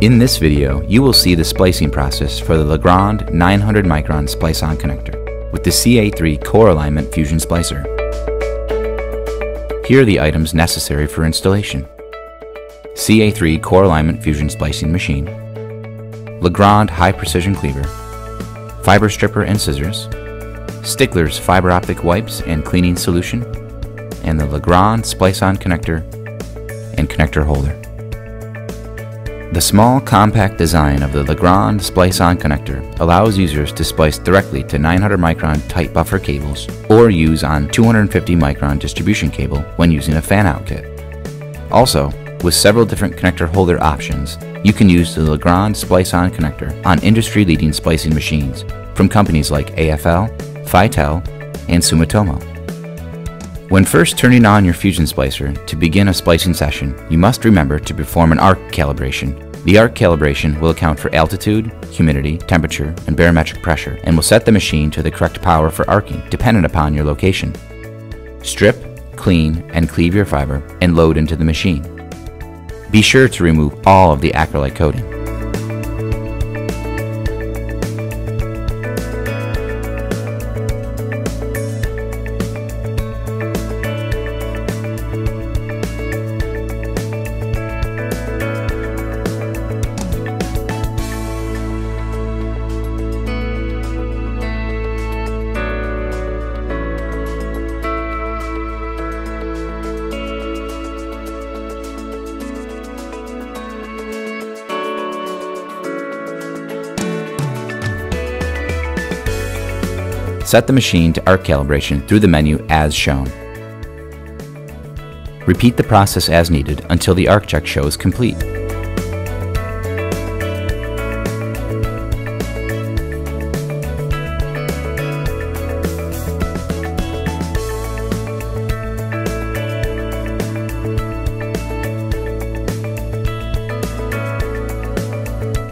In this video, you will see the splicing process for the Legrand 900 micron splice-on connector with the CA3 core alignment fusion splicer. Here are the items necessary for installation. CA3 core alignment fusion splicing machine, Legrand high precision cleaver, fiber stripper and scissors, Stickler's fiber optic wipes and cleaning solution, and the Legrand splice-on connector and connector holder. The small, compact design of the Legrand Splice-On connector allows users to splice directly to 900 micron tight buffer cables or use on 250 micron distribution cable when using a fan-out kit. Also, with several different connector holder options, you can use the Legrand Splice-On connector on industry-leading splicing machines from companies like AFL, Fitel, and Sumitomo. When first turning on your Fusion Splicer to begin a splicing session, you must remember to perform an arc calibration. The arc calibration will account for altitude, humidity, temperature, and barometric pressure, and will set the machine to the correct power for arcing, dependent upon your location. Strip, clean, and cleave your fiber, and load into the machine. Be sure to remove all of the acrylate coating. Set the machine to arc calibration through the menu as shown. Repeat the process as needed until the arc check shows complete.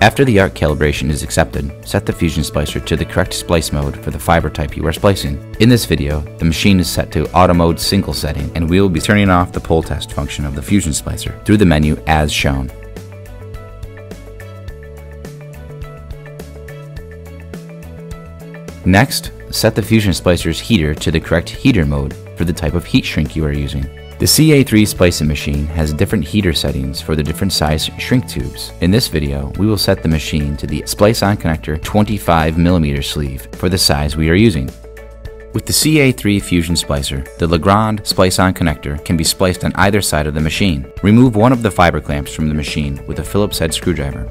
After the arc calibration is accepted, set the Fusion Splicer to the correct splice mode for the fiber type you are splicing. In this video, the machine is set to Auto Mode Single setting and we will be turning off the pull test function of the Fusion Splicer through the menu as shown. Next, set the Fusion Splicer's heater to the correct heater mode for the type of heat shrink you are using. The CA3 splicing machine has different heater settings for the different size shrink tubes. In this video, we will set the machine to the Splice-On Connector 25mm sleeve for the size we are using. With the CA3 Fusion Splicer, the Legrand Splice-On connector can be spliced on either side of the machine. Remove one of the fiber clamps from the machine with a Phillips head screwdriver.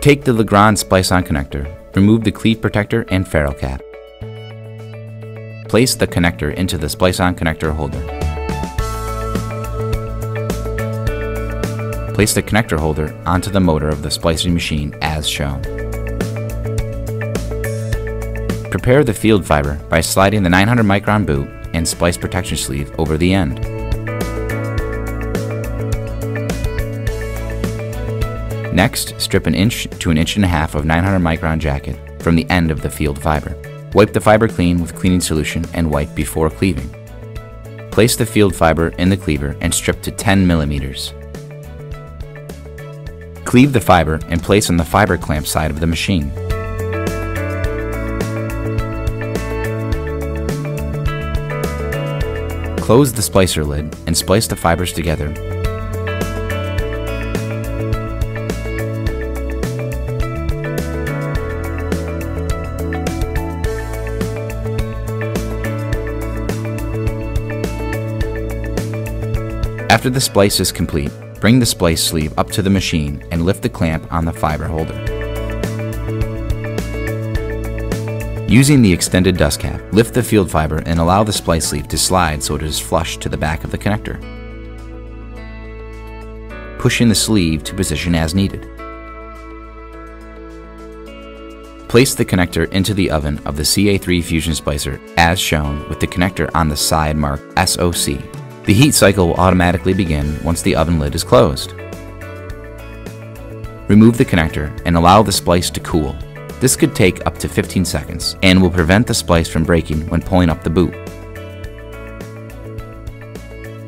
Take the Legrand Splice-On connector Remove the cleat protector and ferrule cap. Place the connector into the splice-on connector holder. Place the connector holder onto the motor of the splicing machine as shown. Prepare the field fiber by sliding the 900 micron boot and splice protection sleeve over the end. Next, strip an inch to an inch and a half of 900 micron jacket from the end of the field fiber. Wipe the fiber clean with cleaning solution and wipe before cleaving. Place the field fiber in the cleaver and strip to 10 millimeters. Cleave the fiber and place on the fiber clamp side of the machine. Close the splicer lid and splice the fibers together After the splice is complete, bring the splice sleeve up to the machine and lift the clamp on the fiber holder. Using the extended dust cap, lift the field fiber and allow the splice sleeve to slide so it is flush to the back of the connector. Push in the sleeve to position as needed. Place the connector into the oven of the CA3 Fusion Splicer as shown with the connector on the side marked SOC. The heat cycle will automatically begin once the oven lid is closed. Remove the connector and allow the splice to cool. This could take up to 15 seconds and will prevent the splice from breaking when pulling up the boot.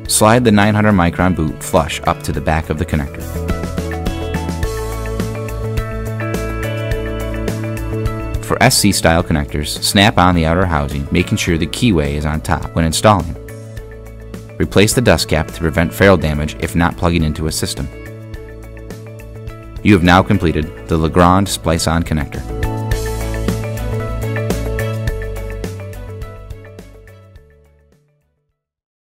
Slide the 900 micron boot flush up to the back of the connector. For SC style connectors, snap on the outer housing, making sure the keyway is on top when installing. Replace the dust cap to prevent ferrule damage if not plugging into a system. You have now completed the Legrand Splice-On connector.